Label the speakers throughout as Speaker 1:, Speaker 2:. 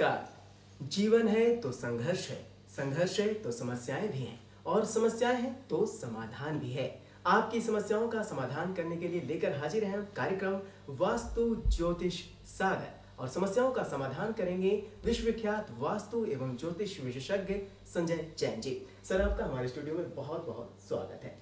Speaker 1: नमस्कार। जीवन है तो संघर्ष है संघर्ष है तो समस्याएँ भी हैं, और समस्याएँ हैं तो समाधान भी है। आपकी समस्याओं का समाधान करने के लिए लेकर हाजिर हैं कार्यक्रम वास्तु ज्योतिष सागर, और समस्याओं का समाधान करेंगे विश्वविख्यात वास्तु एवं ज्योतिष विशेषज्ञ संजय जैन जी। सर, आपका हमारे स्टूडियो में बहुत बहुत स्वागत है।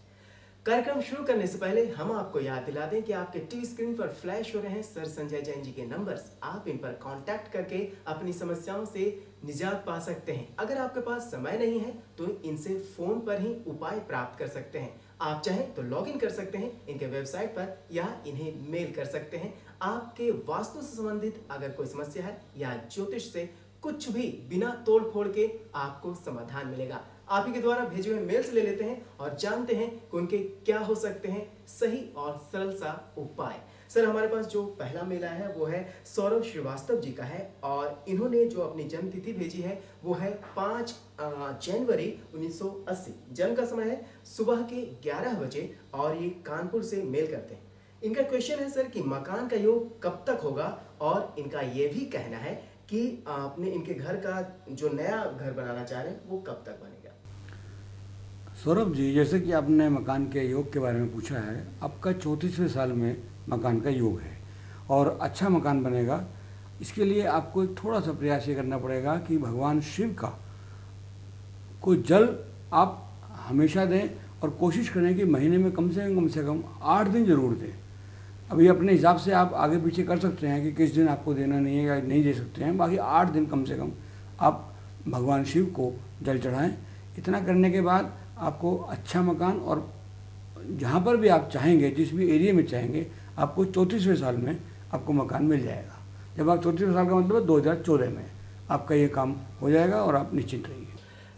Speaker 1: कार्यक्रम शुरू करने से पहले हम आपको याद दिला दें कि आपके टीवी स्क्रीन पर फ्लैश हो रहे हैं सर संजय जैन जी के नंबर्स आप इन पर कांटेक्ट करके अपनी समस्याओं से निजात पा सकते हैं। अगर आपके पास समय नहीं है तो इनसे फ़ोन पर ही उपाय प्राप्त कर सकते हैं। आप चाहें तो लॉग इन कर सकते हैं इनके वेबसाइट पर या इन्हें मेल कर सकते हैं। आपके वास्तु से संबंधित अगर कोई समस्या है या ज्योतिष से कुछ भी बिना तोड़ फोड़ के आपको समाधान मिलेगा। आप ही के द्वारा भेजे हुए मेल्स ले लेते हैं और जानते हैं कि उनके क्या हो सकते हैं। सही और सरल सा उपाय। सर, हमारे पास जो पहला मेल है, वो है सौरभ श्रीवास्तव जी का है और इन्होंने जो अपनी जन्म तिथि भेजी है, वो है पाँच जनवरी 1980 जन्म का समय है सुबह के 11 बजे और ये कानपुर से मेल करते हैं। इनका क्वेश्चन है, सर, कि मकान का योग कब तक होगा? और इनका ये भी कहना है कि आपने इनके घर का जो नया घर बनाना चाह रहे हैं, वो कब तक बनेगा?
Speaker 2: सौरभ जी, जैसे कि आपने मकान के योग के बारे में पूछा है, आपका चौंतीसवें साल में मकान का योग है और अच्छा मकान बनेगा। इसके लिए आपको एक थोड़ा सा प्रयास ये करना पड़ेगा कि भगवान शिव का को जल आप हमेशा दें और कोशिश करें कि महीने में कम से कम कम से कम आठ दिन ज़रूर दें। अभी अपने हिसाब से आप आगे पीछे कर सकते हैं कि किस दिन आपको देना नहीं है या नहीं दे सकते हैं। बाकी आठ दिन कम से कम आप भगवान शिव को जल चढ़ाएँ। इतना करने के बाद आपको अच्छा मकान और जहाँ पर भी आप चाहेंगे जिस भी एरिया में चाहेंगे आपको चौंतीसवें साल में आपको मकान मिल जाएगा। जब आप चौंतीसवें साल का मतलब दो हज़ार चौदह में आपका ये काम हो जाएगा और आप निश्चिंत रहिए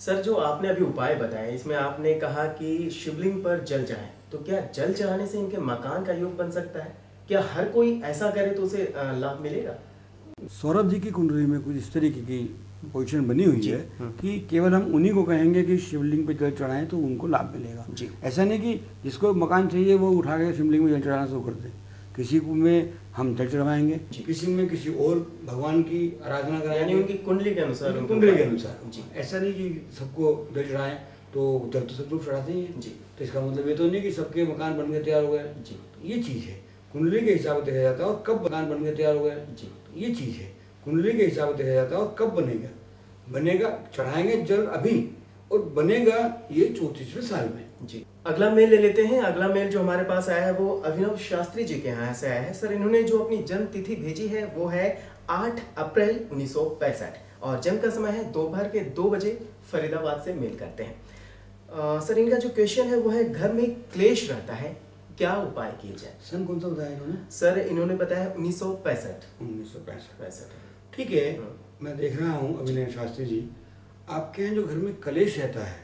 Speaker 1: सर जो आपने अभी उपाय बताए इसमें आपने कहा कि शिवलिंग पर जल चढ़ाएँ तो क्या जल चढ़ाने से इनके मकान का योग बन सकता है? क्या हर कोई ऐसा करे तो उसे लाभ मिलेगा?
Speaker 2: सौरभ जी की कुंडली में कुछ इस तरीके की पोजीशन बनी हुई है
Speaker 1: हम्म।
Speaker 2: कि केवल हम उन्हीं को कहेंगे कि शिवलिंग पे जल चढ़ाएँ तो उनको लाभ मिलेगा।
Speaker 1: जी।
Speaker 2: ऐसा नहीं कि जिसको मकान चाहिए वो उठा के शिवलिंग में जल चढ़ाना शुरू कर दे। किसी को में हम जल चढ़वाएँगे किसी में किसी और भगवान की आराधना
Speaker 1: यानी
Speaker 2: कराएँगे
Speaker 1: उनकी कुंडली के अनुसार
Speaker 2: कुंडली के अनुसार। ऐसा नहीं कि सबको जल चढ़ाएँ तो जल तो सब लोग चढ़ाते ही हैं। तो इसका मतलब ये तो नहीं कि सबके मकान बन के तैयार हो गए। ये चीज़ है। कुंडली के हिसाब से देखा जाता है और कब मकान बन के तैयार हो गए। ये चीज़ है। कुंडली के हिसाब से देखा जाता है और कब बनेगा? बनेगा चढ़ाएँगे जल अभी और बनेगा ये चौंतीसवें साल में।
Speaker 1: जी। अगला मेल ले लेते हैं। अगला मेल जो हमारे पास आया है वो अभिनव शास्त्री जी के यहाँ से आया है। सर इन्होंने जो अपनी जन्म तिथि भेजी है वो है 8 अप्रैल 1965 और जन्म का समय है दोपहर के दो बजे। फरीदाबाद से मेल करते हैं। अ, सर इनका जो क्वेश्चन है वो है घर में क्लेश रहता है क्या उपाय किए जाए?
Speaker 2: सन कौन सा बताया इन्होंने?
Speaker 1: सर इन्होंने बताया उन्नीस सौ पैंसठ।
Speaker 2: उन्नीस सौ पैंसठ।
Speaker 1: पैंसठ।
Speaker 2: ठीक है। मैं देख रहा हूँ, अभिनय शास्त्री जी, आपके यहाँ जो घर में कलेश रहता है,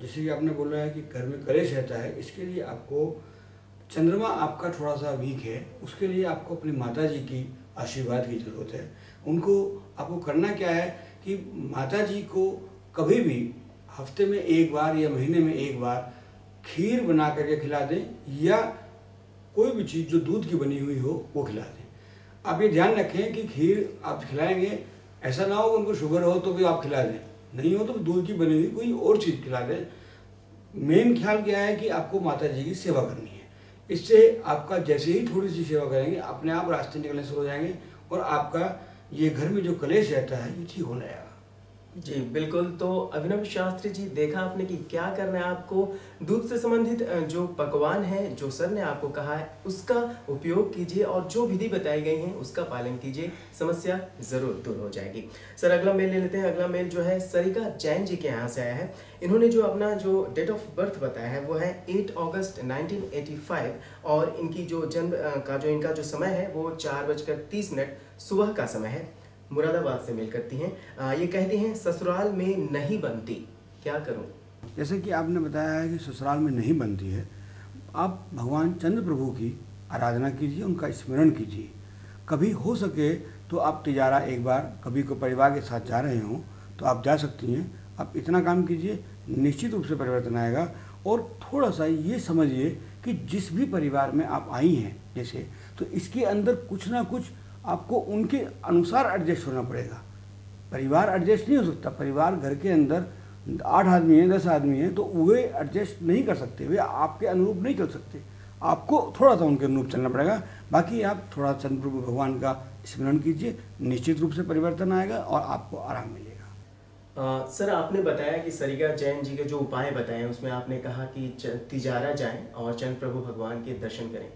Speaker 2: जैसे कि आपने बोला है कि घर में कलेश रहता है, इसके लिए आपको चंद्रमा आपका थोड़ा सा वीक है, उसके लिए आपको अपनी माता जी की आशीर्वाद की ज़रूरत है उनको, आपको करना क्या है कि माता जी को कभी भी हफ़्ते में एक बार या महीने में एक बार खीर बना करके खिला दें, या कोई भी चीज़ जो दूध की बनी हुई हो, वो खिला दें आप ये ध्यान रखें कि खीर आप खिलाएँगे, ऐसा ना हो उनको शुगर हो तो भी आप खिला दें। नहीं हो तो दूध की बनी हुई कोई और चीज़ खिला दें। मेन ख्याल क्या है कि आपको माता जी की सेवा करनी है। इससे आपका जैसे ही थोड़ी सी सेवा करेंगे, अपने आप रास्ते निकलने शुरू हो जाएँगे और आपका ये घर में जो कलेश रहता है, ये ठीक होने जाएगा
Speaker 1: जी। बिल्कुल। तो अभिनव शास्त्री जी, देखा आपने कि क्या करना है आपको? दूध से संबंधित जो पकवान है, जो सर ने आपको कहा है, उसका उपयोग कीजिए और जो विधि बताई गई है, उसका पालन कीजिए। समस्या ज़रूर दूर हो जाएगी। सर, अगला मेल ले लेते हैं। अगला मेल जो है, सरिका जैन जी के यहाँ से आया है। इन्होंने जो अपना जो डेट ऑफ़ बर्थ बताया है, वो है 8 अगस्त 1985 और इनकी जो जन्म का जो इनका जो समय है, वो चार बजकर तीस मिनट सुबह का समय है। मुरादाबाद से मेल करती हैं। ये कहती हैं, ससुराल में नहीं बनती। क्या करूँ?
Speaker 2: जैसे कि आपने बताया है कि ससुराल में नहीं बनती है, आप भगवान चंद्र प्रभु की आराधना कीजिए, उनका स्मरण कीजिए। कभी हो सके तो आप तिजारा एक बार, कभी को परिवार के साथ जा रहे हों तो आप जा सकती हैं। आप इतना काम कीजिए, निश्चित रूप से परिवर्तन आएगा। और थोड़ा सा ये समझिए कि जिस भी परिवार में आप आई हैं, जैसे तो इसके अंदर कुछ ना कुछ आपको उनके अनुसार एडजस्ट होना पड़ेगा। परिवार एडजस्ट नहीं हो सकता। परिवार घर के अंदर आठ आदमी हैं दस आदमी हैं तो वे एडजस्ट नहीं कर सकते। वे आपके अनुरूप नहीं चल सकते। आपको थोड़ा सा उनके अनुरूप चलना पड़ेगा। बाकी आप थोड़ा चंद्र प्रभु भगवान का स्मरण कीजिए। निश्चित रूप से परिवर्तन आएगा और आपको आराम मिलेगा।
Speaker 1: आ, सर आपने बताया कि सरिगा जैन जी के जो उपाय बताए उसमें आपने कहा कि तिजारा जाएँ और चंद्र प्रभु भगवान के दर्शन करें।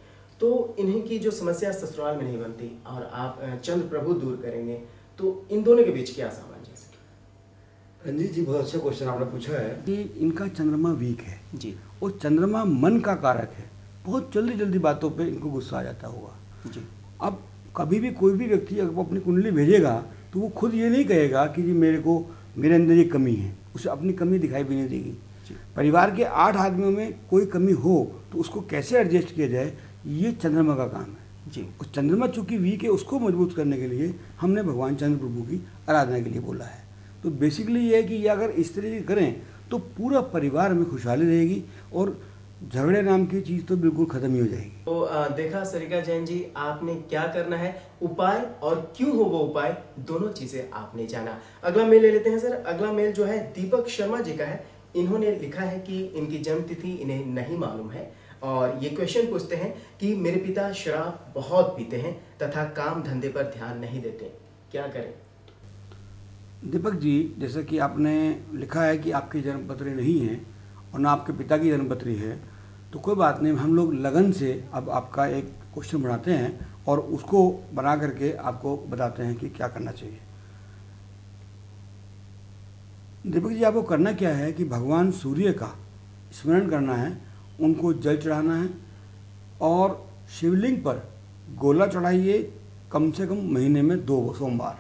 Speaker 1: तो इन्हीं की जो समस्या ससुराल में नहीं बनती और आप चंद्र प्रभु दूर करेंगे तो इन दोनों के बीच क्या सामंजस्य
Speaker 2: रंजीत जी बहुत अच्छा क्वेश्चन आपने पूछा है। कि इनका चंद्रमा वीक है।
Speaker 1: जी।
Speaker 2: और चंद्रमा मन का कारक है। बहुत जल्दी जल्दी बातों पे इनको गुस्सा आ जाता होगा।
Speaker 1: जी।
Speaker 2: अब कभी भी कोई भी व्यक्ति अगर अपनी कुंडली भेजेगा तो वो खुद ये नहीं कहेगा कि जी मेरे को मेरे अंदर ये कमी है। उसे अपनी कमी दिखाई भी नहीं देगी। परिवार के आठ आदमियों में कोई कमी हो तो उसको कैसे एडजस्ट किया जाए? ये चंद्रमा का काम है।
Speaker 1: जी।
Speaker 2: उस चंद्रमा चूँकि वीक है उसको मज़बूत करने के लिए हमने भगवान चंद्र प्रभु की आराधना के लिए बोला है। तो बेसिकली ये है कि ये अगर इस तरीके करें तो पूरा परिवार में खुशहाली रहेगी और झगड़े नाम की चीज़ तो बिल्कुल ख़त्म ही हो जाएगी।
Speaker 1: तो देखा सरिका जैन जी आपने क्या करना है? उपाय और क्यों हो वो उपाय? दोनों चीज़ें आपने जाना। अगला मेल ले लेते हैं सर। अगला मेल जो है दीपक शर्मा जी का है। इन्होंने लिखा है कि इनकी जन्म तिथि इन्हें नहीं मालूम है। और ये क्वेश्चन पूछते हैं कि मेरे पिता शराब बहुत पीते हैं तथा काम धंधे पर ध्यान नहीं देते। क्या करें?
Speaker 2: दीपक जी, जैसे कि आपने लिखा है कि आपकी जन्मपत्री नहीं है और ना आपके पिता की जन्मपत्री है तो कोई बात नहीं, हम लोग लगन से अब आपका एक क्वेश्चन बनाते हैं और उसको बना करके आपको बताते हैं कि क्या करना चाहिए। दीपक जी, आपको करना क्या है कि भगवान सूर्य का स्मरण करना है उनको जल चढ़ाना है और शिवलिंग पर गोला चढ़ाइए कम से कम महीने में दो सोमवार।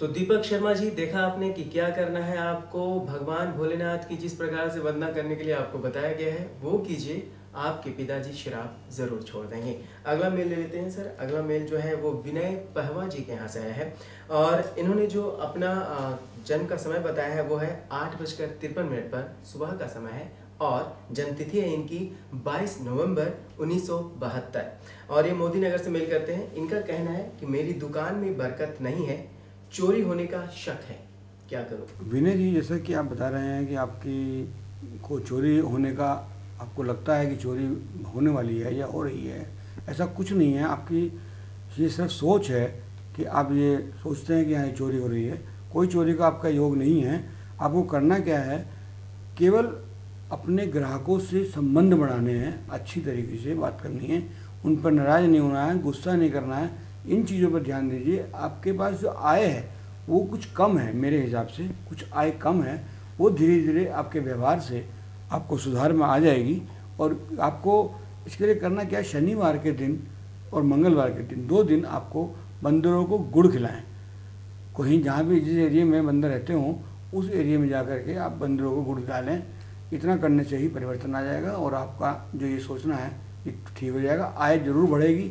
Speaker 1: तो दीपक शर्मा जी, देखा आपने कि क्या करना है आपको? भगवान भोलेनाथ की जिस प्रकार से वंदना करने के लिए आपको बताया गया है, वो कीजिए। आपके पिताजी शराब ज़रूर छोड़ देंगे। अगला मेल ले लेते हैं, सर। अगला मेल जो है, वो विनय पहवा जी के यहाँ से आया है। और इन्होंने जो अपना जन्म का समय बताया है, वो है आठ बजकर तिरपन मिनट पर। सुबह का समय है। और जन्मतिथि है इनकी 22 नवंबर उन्नीस सौ बहत्तर। और ये मोदी नगर से मेल करते हैं। इनका कहना है कि मेरी दुकान में बरकत नहीं है, चोरी होने का शक है। क्या करो?
Speaker 2: विनय जी, जैसा कि आप बता रहे हैं कि आपकी को चोरी होने का आपको लगता है कि चोरी होने वाली है या हो रही है, ऐसा कुछ नहीं है। आपकी ये सिर्फ़ सोच है कि आप ये सोचते हैं कि यहाँ चोरी हो रही है। कोई चोरी का आपका योग नहीं है। आपको करना क्या है? केवल अपने ग्राहकों से संबंध बढ़ाने हैं, अच्छी तरीके से बात करनी है, उन पर नाराज़ नहीं होना है, गुस्सा नहीं करना है, इन चीज़ों पर ध्यान दीजिए। आपके पास जो आय है, वो कुछ कम है मेरे हिसाब से, कुछ आय कम है, वो धीरे धीरे आपके व्यवहार से आपको सुधार में आ जाएगी और आपको इसके लिए करना क्या है? शनिवार के दिन और मंगलवार के दिन, दो दिन आपको बंदरों को गुड़ खिलाएँ। कहीं जहाँ भी जिस एरिया में बंदर रहते हों, उस एरिया में जा कर के आप बंदरों को गुड़ खिला इतना करने से ही परिवर्तन आ जाएगा और आपका जो ये सोचना है, ये ठीक हो जाएगा। आय ज़रूर बढ़ेगी।